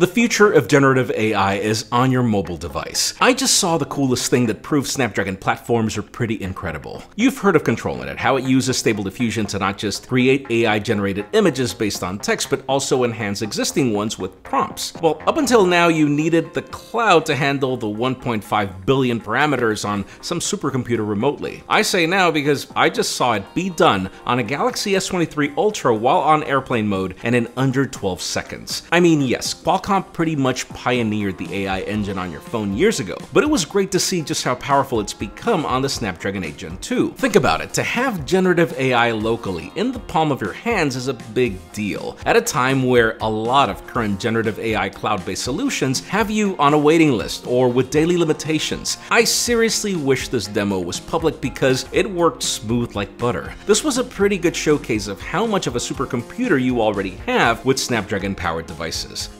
The future of generative AI is on your mobile device. I just saw the coolest thing that proves Snapdragon platforms are pretty incredible. You've heard of ControlNet, how it uses Stable Diffusion to not just create AI-generated images based on text, but also enhance existing ones with prompts. Well, up until now, you needed the cloud to handle the 1.5 billion parameters on some supercomputer remotely. I say now because I just saw it be done on a Galaxy S23 Ultra while on airplane mode and in under 12 seconds. I mean, yes, Qualcomm Pretty much pioneered the AI engine on your phone years ago, but it was great to see just how powerful it's become on the Snapdragon 8 Gen 2. Think about it, to have generative AI locally in the palm of your hands is a big deal, at a time where a lot of current generative AI cloud-based solutions have you on a waiting list or with daily limitations. I seriously wish this demo was public because it worked smooth like butter. This was a pretty good showcase of how much of a supercomputer you already have with Snapdragon-powered devices.